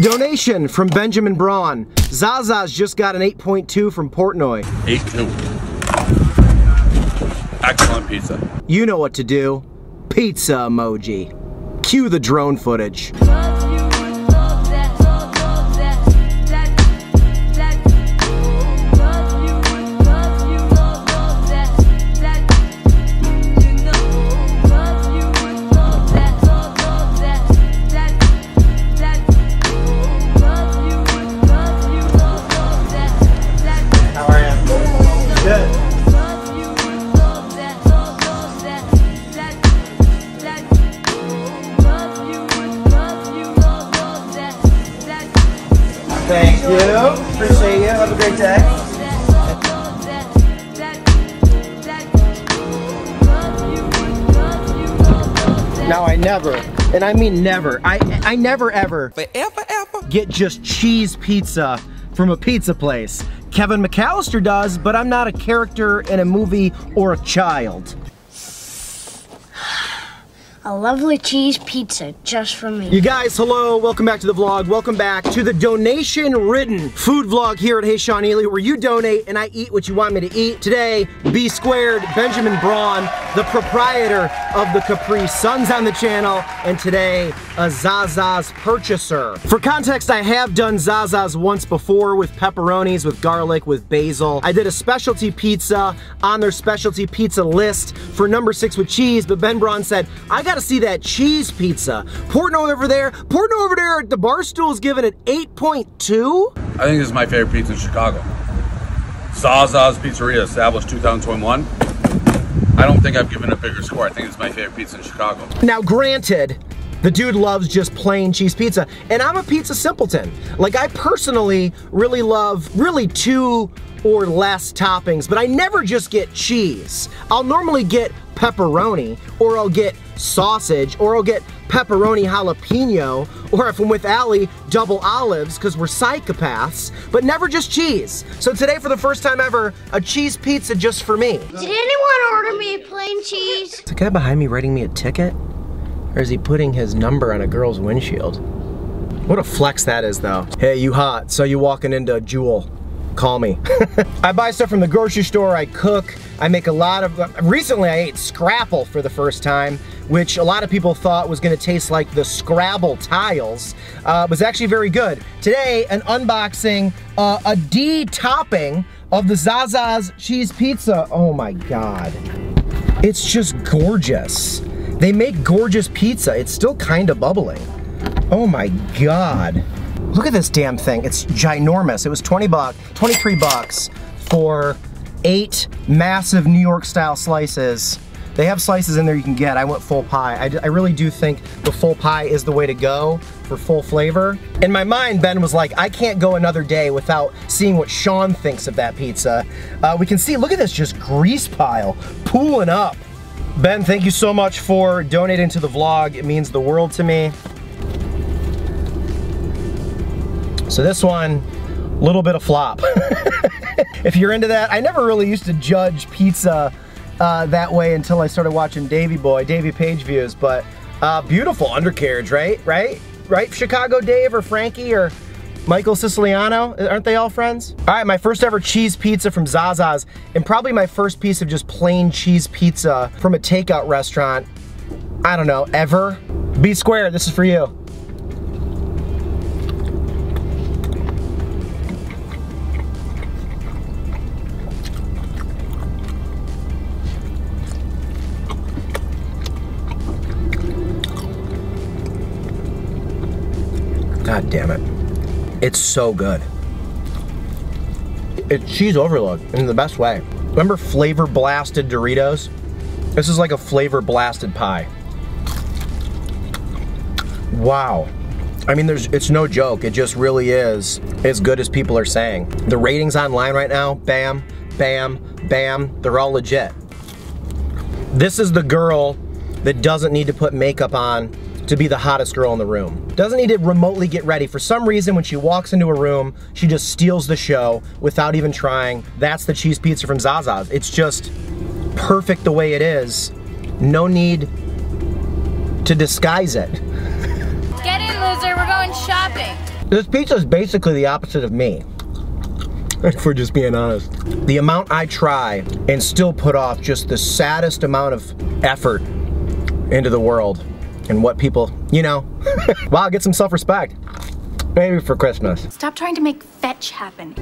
Donation from Benjamin Braun. Zaza's just got an 8.2 from Portnoy. 8.2. Excellent pizza. You know what to do. Pizza emoji. Cue the drone footage. Thank you. Appreciate you. Have a great day. Now I never, and I mean never, I I never ever Forever, ever. get just cheese pizza from a pizza place. Kevin McAllister does, but I'm not a character in a movie or a child. A lovely cheese pizza just for me. You guys, hello, welcome back to the vlog. Welcome back to the donation-ridden food vlog here at Hey Sean Ely, where you donate and I eat what you want me to eat. Today, B Squared, Benjamin Braun, the proprietor of the Capri Suns on the channel, and today, a Zaza's purchaser. For context, I have done Zaza's once before with pepperonis, with garlic, with basil. I did a specialty pizza on their specialty pizza list for number six with cheese, but Ben Braun said, I gotta see that cheese pizza. Portnoy over there, Portnoy over there at the bar stool is giving it 8.2? I think this is my favorite pizza in Chicago. Zaza's Pizzeria, established 2021. I don't think I've given a bigger score. I think it's my favorite pizza in Chicago. Now, granted, the dude loves just plain cheese pizza, and I'm a pizza simpleton. Like, I personally really love really two or less toppings, but I never just get cheese. I'll normally get pepperoni, or I'll get sausage, or I'll get pepperoni jalapeno, or if I'm with Allie, double olives, because we're psychopaths, but never just cheese. So today, for the first time ever, a cheese pizza just for me. Did anyone order me plain cheese? Is the guy behind me writing me a ticket? Or is he putting his number on a girl's windshield? What a flex that is though. Hey, you hot, so you walking into a Jewel. Call me. I buy stuff from the grocery store, I cook, I make a lot of, recently I ate Scrapple for the first time, which a lot of people thought was gonna taste like the Scrabble tiles. Uh, was actually very good. Today, an unboxing, uh, a D topping of the Zaza's cheese pizza. Oh my God. It's just gorgeous. They make gorgeous pizza. It's still kind of bubbling. Oh my God. Look at this damn thing. It's ginormous. It was 20 bucks, 23 bucks for eight massive New York style slices. They have slices in there you can get. I went full pie. I, really do think the full pie is the way to go for full flavor. In my mind, Ben was like, I can't go another day without seeing what Sean thinks of that pizza. Uh, we can see, look at this just grease pile pooling up. Ben, thank you so much for donating to the vlog. It means the world to me. So this one, a little bit of flop. if you're into that, I never really used to judge pizza uh, that way until I started watching Davy Boy, Davy Page views, but uh, beautiful undercarriage, right? Right? Right, Chicago Dave or Frankie or Michael Siciliano? Aren't they all friends? All right, my first ever cheese pizza from Zaza's and probably my first piece of just plain cheese pizza from a takeout restaurant, I don't know, ever. B Square, this is for you. God damn it. It's so good. It's cheese overload in the best way. Remember flavor blasted Doritos? This is like a flavor blasted pie. Wow. I mean, there's it's no joke. It just really is as good as people are saying. The ratings online right now, bam, bam, bam, they're all legit. This is the girl that doesn't need to put makeup on to be the hottest girl in the room. Doesn't need to remotely get ready. For some reason, when she walks into a room, she just steals the show without even trying. That's the cheese pizza from Zaza's. It's just perfect the way it is. No need to disguise it. Get in, loser. We're going shopping. This pizza is basically the opposite of me. If we're just being honest. The amount I try and still put off just the saddest amount of effort into the world and what people, you know, wow, get some self-respect. Maybe for Christmas. Stop trying to make fetch happen.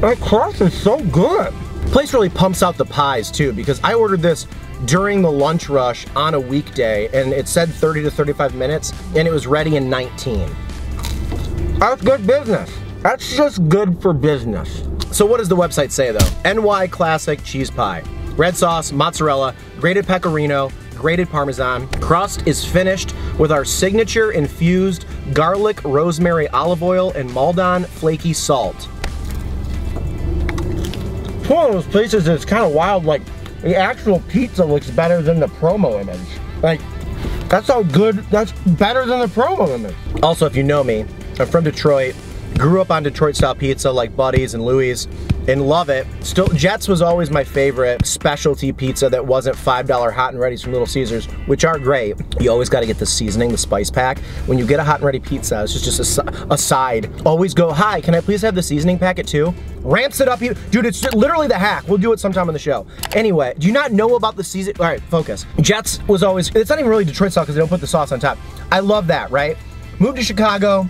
That crust is so good. Place really pumps out the pies too because I ordered this during the lunch rush on a weekday and it said 30 to 35 minutes and it was ready in 19. That's good business. That's just good for business. So what does the website say though? NY Classic Cheese Pie. Red sauce, mozzarella, grated pecorino, grated parmesan. Crust is finished with our signature infused garlic, rosemary, olive oil, and Maldon flaky salt. It's one of those places that's kind of wild, like the actual pizza looks better than the promo image. Like, that's how good, that's better than the promo image. Also, if you know me, I'm from Detroit, grew up on Detroit style pizza like Buddy's and Louie's and love it. Still, Jet's was always my favorite specialty pizza that wasn't $5 hot and ready's from Little Caesars, which are great. You always gotta get the seasoning, the spice pack. When you get a hot and ready pizza, it's just, just a, a side. Always go, hi, can I please have the seasoning packet too? Ramps it up, dude, it's literally the hack. We'll do it sometime on the show. Anyway, do you not know about the season? All right, focus. Jet's was always, it's not even really Detroit style because they don't put the sauce on top. I love that, right? Moved to Chicago,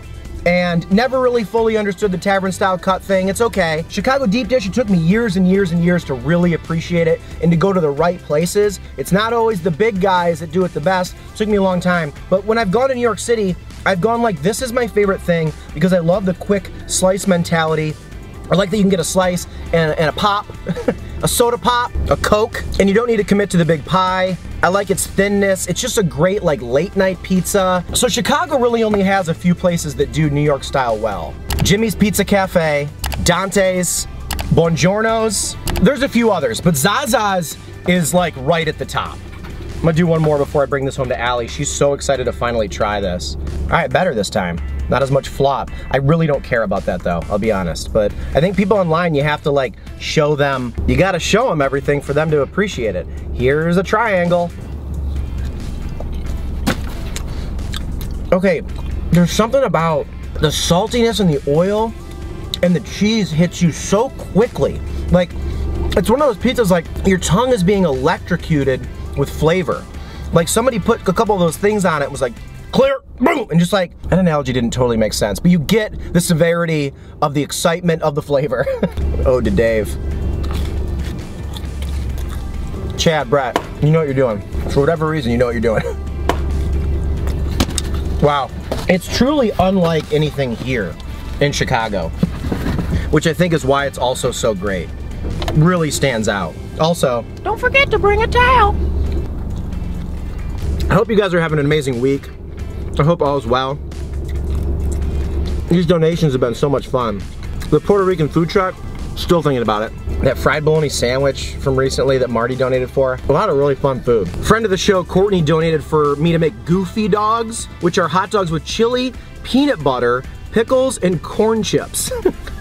and never really fully understood the tavern style cut thing. It's okay. Chicago deep dish, it took me years and years and years to really appreciate it and to go to the right places. It's not always the big guys that do it the best. It took me a long time. But when I've gone to New York City, I've gone like, this is my favorite thing because I love the quick slice mentality. I like that you can get a slice and, and a pop, a soda pop, a Coke, and you don't need to commit to the big pie. I like its thinness. It's just a great like late night pizza. So Chicago really only has a few places that do New York style well. Jimmy's Pizza Cafe, Dante's, Bongiorno's. There's a few others, but Zaza's is like right at the top. I'm gonna do one more before I bring this home to Allie. She's so excited to finally try this. All right, better this time. Not as much flop. I really don't care about that though, I'll be honest. But I think people online, you have to like show them, you gotta show them everything for them to appreciate it. Here's a triangle. Okay, there's something about the saltiness and the oil and the cheese hits you so quickly. Like, it's one of those pizzas like your tongue is being electrocuted with flavor. Like somebody put a couple of those things on it was like clear, boom, and just like, that analogy didn't totally make sense, but you get the severity of the excitement of the flavor. oh, to Dave. Chad, Brett, you know what you're doing. For whatever reason, you know what you're doing. wow. It's truly unlike anything here in Chicago, which I think is why it's also so great. Really stands out. Also, Don't forget to bring a towel. I hope you guys are having an amazing week. I hope all is well. These donations have been so much fun. The Puerto Rican food truck, still thinking about it. That fried bologna sandwich from recently that Marty donated for. A lot of really fun food. Friend of the show, Courtney, donated for me to make goofy dogs, which are hot dogs with chili, peanut butter, pickles, and corn chips.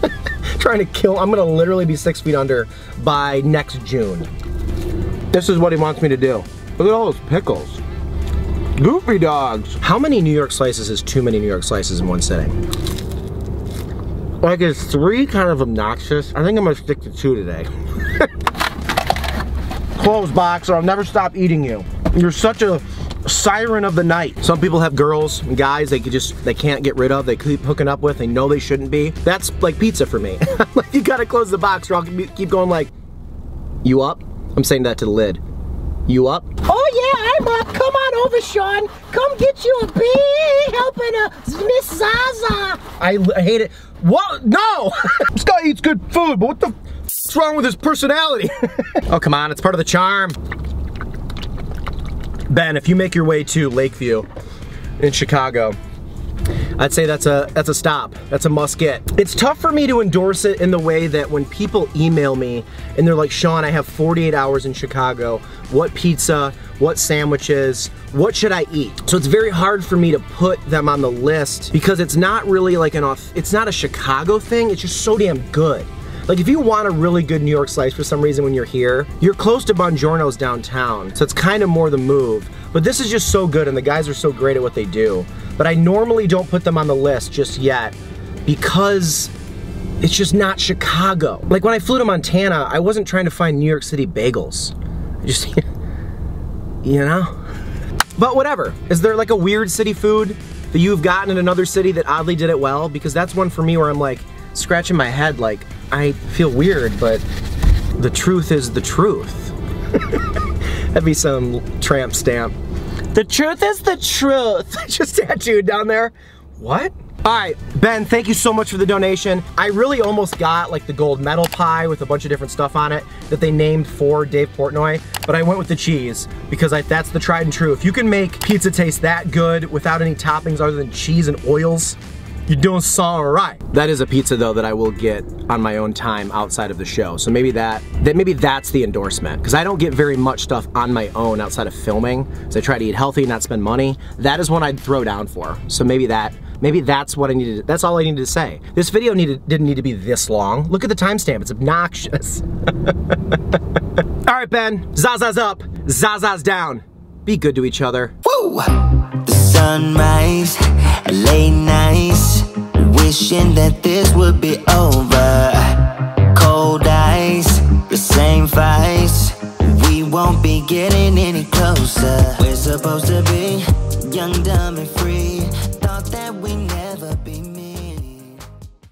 Trying to kill, I'm gonna literally be six feet under by next June. This is what he wants me to do. Look at all those pickles. Goofy dogs. How many New York slices is too many New York slices in one sitting? Like, is three kind of obnoxious? I think I'm gonna stick to two today. Close box or I'll never stop eating you. You're such a siren of the night. Some people have girls and guys they could just, they can't get rid of, they keep hooking up with, they know they shouldn't be. That's like pizza for me. like, you gotta close the box or I'll keep going like, you up? I'm saying that to the lid. You up? Yeah, Come on over, Sean. Come get you a big helping of Miss Zaza. I, I hate it. What? No! this guy eats good food, but what the what's wrong with his personality? oh, come on, it's part of the charm. Ben, if you make your way to Lakeview in Chicago, I'd say that's a that's a stop. That's a must get. It's tough for me to endorse it in the way that when people email me and they're like, Sean, I have 48 hours in Chicago. What pizza? What sandwiches? What should I eat? So it's very hard for me to put them on the list because it's not really like an off. It's not a Chicago thing. It's just so damn good. Like if you want a really good New York slice for some reason when you're here, you're close to Bongiorno's downtown, so it's kind of more the move. But this is just so good and the guys are so great at what they do. But I normally don't put them on the list just yet because it's just not Chicago. Like when I flew to Montana, I wasn't trying to find New York City bagels. I just, you know? But whatever. Is there like a weird city food that you've gotten in another city that oddly did it well? Because that's one for me where I'm like scratching my head like, I feel weird, but the truth is the truth. That'd be some tramp stamp. The truth is the truth. Just tattooed down there. What? All right, Ben, thank you so much for the donation. I really almost got like the gold medal pie with a bunch of different stuff on it that they named for Dave Portnoy, but I went with the cheese because I, that's the tried and true. If you can make pizza taste that good without any toppings other than cheese and oils, you're doing so right. That is a pizza though that I will get on my own time outside of the show. So maybe that, that maybe that's the endorsement. Because I don't get very much stuff on my own outside of filming. So I try to eat healthy, not spend money. That is one I'd throw down for. So maybe that, maybe that's what I needed, that's all I needed to say. This video needed, didn't need to be this long. Look at the timestamp, it's obnoxious. all right, Ben, Zaza's up, Zaza's down. Be good to each other. Woo! The sunrise, late nights, wishing that this would be over. Cold eyes, the same fights. We won't be getting any closer. We're supposed to be young, dumb, and free.